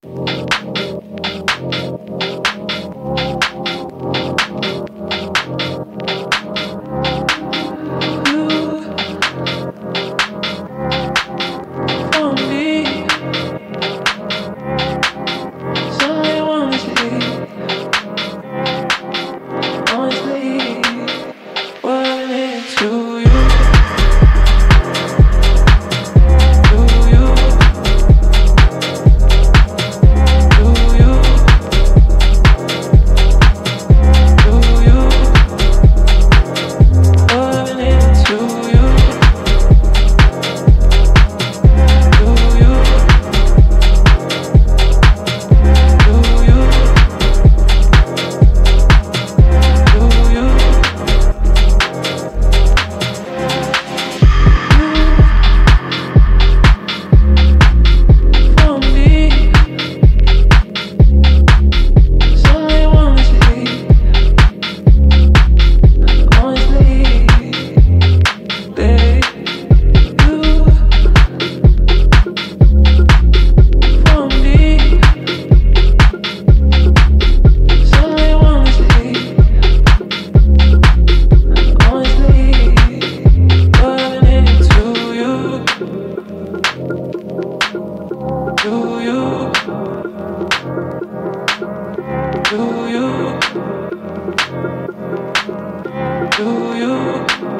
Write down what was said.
Thank you. To you.